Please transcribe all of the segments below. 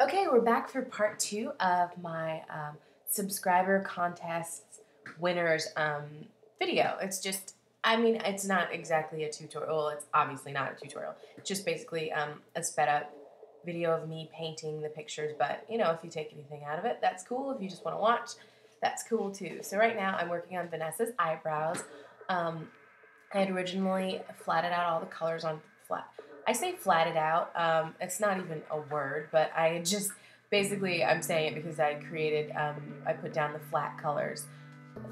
Okay, we're back for part two of my um, subscriber contests winners um, video. It's just, I mean, it's not exactly a tutorial. It's obviously not a tutorial. It's just basically um, a sped up video of me painting the pictures. But, you know, if you take anything out of it, that's cool. If you just want to watch, that's cool too. So right now I'm working on Vanessa's eyebrows. Um, I had originally flatted out all the colors on flat. I say flatted out. Um, it's not even a word, but I just basically I'm saying it because I created. Um, I put down the flat colors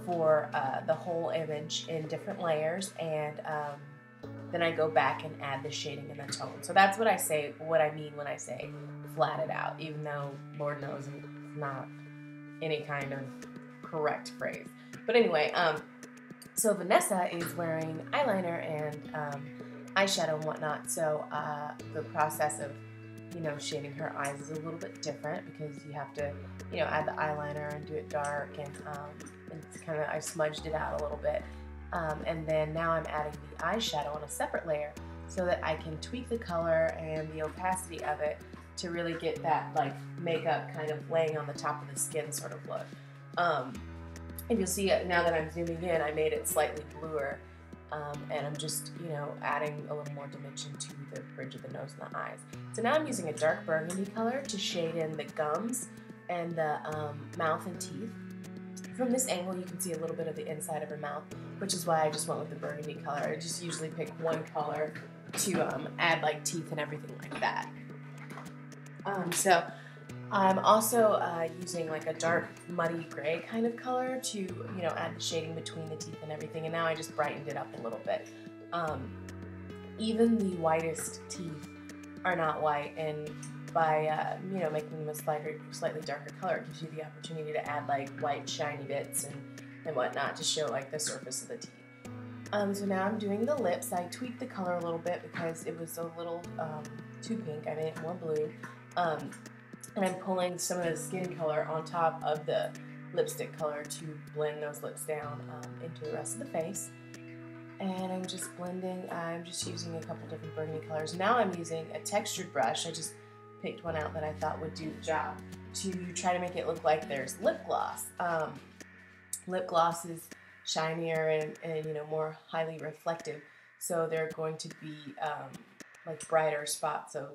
for uh, the whole image in different layers, and um, then I go back and add the shading and the tone. So that's what I say. What I mean when I say flatted out, even though Lord knows it's not any kind of correct phrase. But anyway, um, so Vanessa is wearing eyeliner and um, eyeshadow and whatnot. So uh, the process of you know shading her eyes is a little bit different because you have to you know add the eyeliner and do it dark and um, it's kind of I smudged it out a little bit. Um, and then now I'm adding the eyeshadow on a separate layer so that I can tweak the color and the opacity of it to really get that like makeup kind of laying on the top of the skin sort of look. Um, and you'll see it now that I'm zooming in, I made it slightly bluer. Um, and I'm just, you know, adding a little more dimension to the bridge of the nose and the eyes. So now I'm using a dark burgundy color to shade in the gums and the um, mouth and teeth. From this angle, you can see a little bit of the inside of her mouth, which is why I just went with the burgundy color. I just usually pick one color to um, add like teeth and everything like that. Um, so I'm also uh, using like a dark muddy gray kind of color to, you know, add the shading between the teeth and everything. And now I just brightened it up a little bit. Um, even the whitest teeth are not white, and by uh, you know making them a slightly slightly darker color, it gives you the opportunity to add like white shiny bits and and whatnot to show like the surface of the teeth. Um, so now I'm doing the lips. I tweaked the color a little bit because it was a little um, too pink. I made it more blue. Um, and I'm pulling some of the skin color on top of the lipstick color to blend those lips down um, into the rest of the face. And I'm just blending, I'm just using a couple different burgundy colors. Now I'm using a textured brush. I just picked one out that I thought would do the job to try to make it look like there's lip gloss. Um, lip gloss is shinier and, and, you know more highly reflective, so they're going to be um, like brighter spots of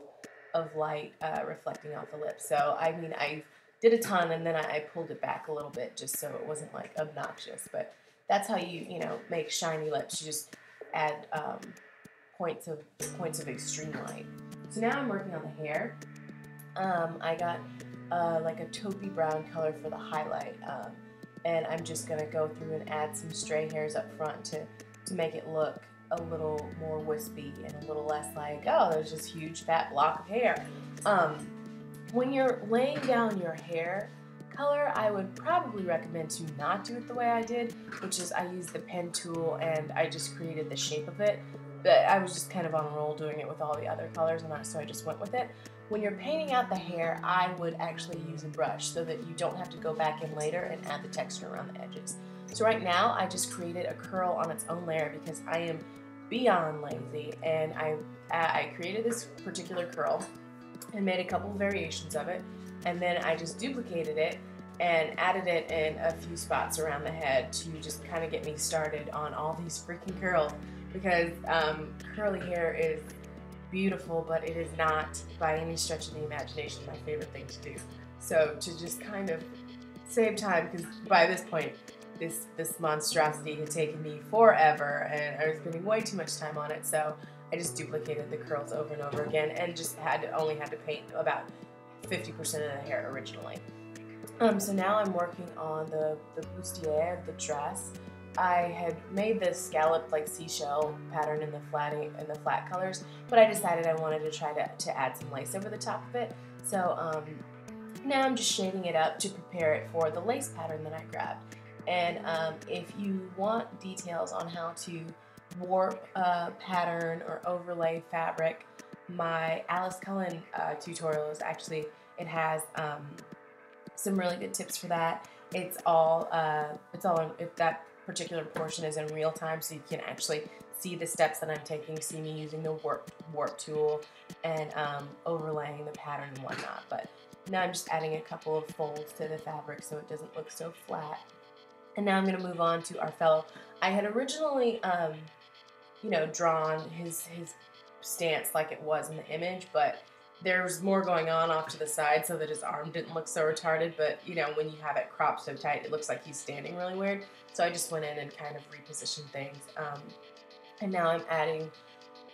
of light uh, reflecting off the lips. So I mean, I did a ton and then I, I pulled it back a little bit just so it wasn't like obnoxious. But that's how you you know make shiny lips. You just add um, points of points of extreme light. So now I'm working on the hair. Um, I got uh, like a taupey brown color for the highlight, um, and I'm just gonna go through and add some stray hairs up front to to make it look a little more wispy and a little less like, oh, there's this huge fat block of hair. Um, when you're laying down your hair color, I would probably recommend to not do it the way I did, which is I used the pen tool and I just created the shape of it. But I was just kind of on a roll doing it with all the other colors, and so I just went with it. When you're painting out the hair, I would actually use a brush so that you don't have to go back in later and add the texture around the edges. So right now, I just created a curl on its own layer because I am beyond lazy and I, I created this particular curl and made a couple variations of it and then I just duplicated it and added it in a few spots around the head to just kind of get me started on all these freaking curls because um, curly hair is beautiful but it is not by any stretch of the imagination my favorite thing to do. So to just kind of save time because by this point this this monstrosity had taken me forever and I was spending way too much time on it so I just duplicated the curls over and over again and just had only had to paint about 50% of the hair originally. Um, so now I'm working on the, the bustier the dress. I had made this scalloped like seashell pattern in the flat in the flat colors, but I decided I wanted to try to, to add some lace over the top of it. So um, now I'm just shading it up to prepare it for the lace pattern that I grabbed. And um, if you want details on how to warp a pattern or overlay fabric, my Alice Cullen uh, tutorial is actually, it has um, some really good tips for that. It's all, uh, it's all, if that particular portion is in real time, so you can actually see the steps that I'm taking, see me using the warp, warp tool and um, overlaying the pattern and whatnot. But Now I'm just adding a couple of folds to the fabric so it doesn't look so flat. And now I'm going to move on to our fellow. I had originally, um, you know, drawn his his stance like it was in the image, but there's more going on off to the side so that his arm didn't look so retarded. But you know, when you have it cropped so tight, it looks like he's standing really weird. So I just went in and kind of repositioned things. Um, and now I'm adding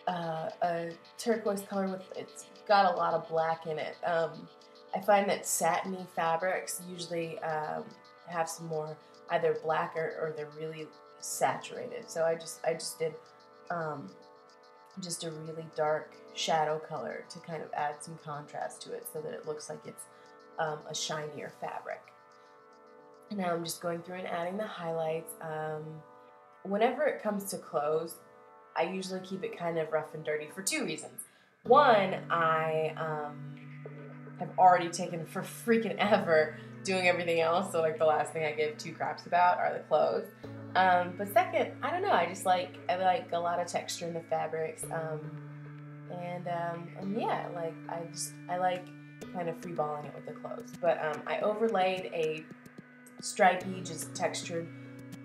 uh, a turquoise color with it's got a lot of black in it. Um, I find that satiny fabrics usually um, have some more either black or, or they're really saturated. So I just I just did um, just a really dark shadow color to kind of add some contrast to it so that it looks like it's um, a shinier fabric. And now I'm just going through and adding the highlights. Um, whenever it comes to clothes, I usually keep it kind of rough and dirty for two reasons. One, I um, have already taken for freaking ever doing everything else, so like the last thing I give two craps about are the clothes. Um, but second, I don't know. I just like I like a lot of texture in the fabrics, um, and um, and yeah, like I just I like kind of freeballing it with the clothes. But um, I overlaid a stripy, just textured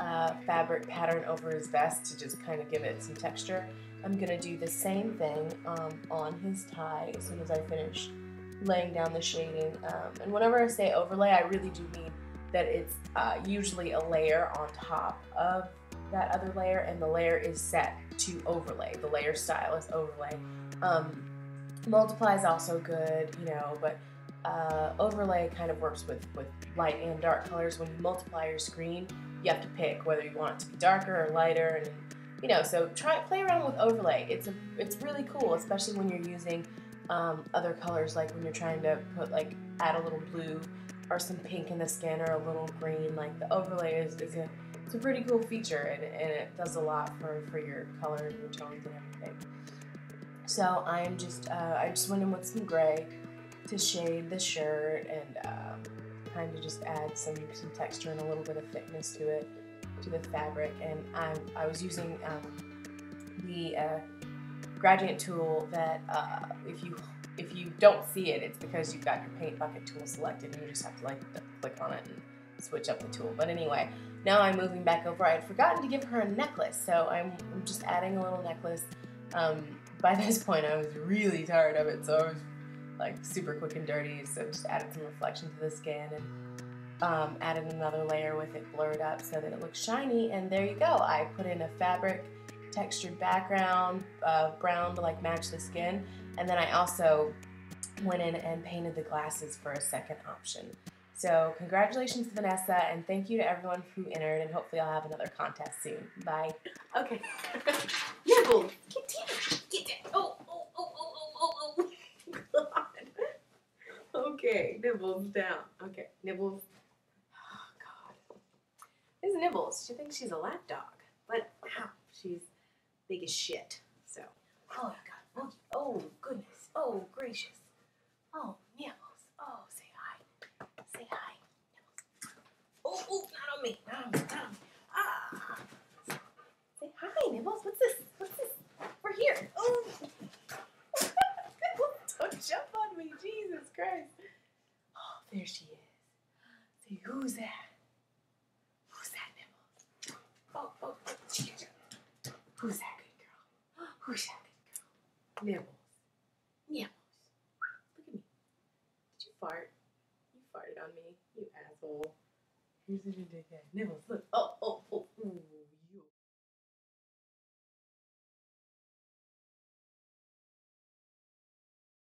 uh, fabric pattern over his vest to just kind of give it some texture. I'm gonna do the same thing um, on his tie as soon as I finish laying down the shading. Um, and whenever I say overlay, I really do mean that it's uh, usually a layer on top of that other layer, and the layer is set to overlay. The layer style is overlay. Um, multiply is also good, you know, but uh, overlay kind of works with, with light and dark colors. When you multiply your screen, you have to pick whether you want it to be darker or lighter, and you know, so try play around with overlay. It's a, it's really cool, especially when you're using um, other colors, like when you're trying to put like add a little blue or some pink in the skin or a little green. Like the overlay is, is a it's a pretty cool feature and, and it does a lot for, for your color and your tones and everything. So I'm just uh, I just went in with some gray to shade the shirt and um, kind of just add some some texture and a little bit of thickness to it to the fabric. And I'm I was using um, the uh, gradient tool that uh, if you if you don't see it, it's because you've got your paint bucket tool selected and you just have to like click on it and switch up the tool. But anyway, now I'm moving back over. I had forgotten to give her a necklace, so I'm, I'm just adding a little necklace. Um, by this point, I was really tired of it, so I was like super quick and dirty. So just added some reflection to the skin and um, added another layer with it blurred up so that it looks shiny. And there you go. I put in a fabric textured background, uh, brown to like match the skin. And then I also went in and painted the glasses for a second option. So congratulations to Vanessa and thank you to everyone who entered and hopefully I'll have another contest soon. Bye. Okay. Nibble. Get down. Get down. Oh, oh, oh, oh, oh, oh, oh. God. Okay, Nibbles down. Okay, Nibbles. Oh, God. This is Nibbles. She thinks she's a lap dog. But, ow, she's big as shit. So, oh, my God. Oh, oh, goodness. Oh, gracious. Oh, Nibbles. Oh, say hi. Say hi. Nibbles. Oh, oh, not on me. Not on me. Not on me. Ah. Say hi, Nibbles. What's this? We're here. Oh. Don't jump on me. Jesus Christ. Oh, there she is. Say, who's that? Who's that, Nibbles? Oh, oh, oh. Who's that good girl? Who's that good girl? Nibbles. Nibbles. Look at me. Did you fart? You farted on me, you asshole. You're such a dickhead. Nibbles, look. Oh, oh. oh.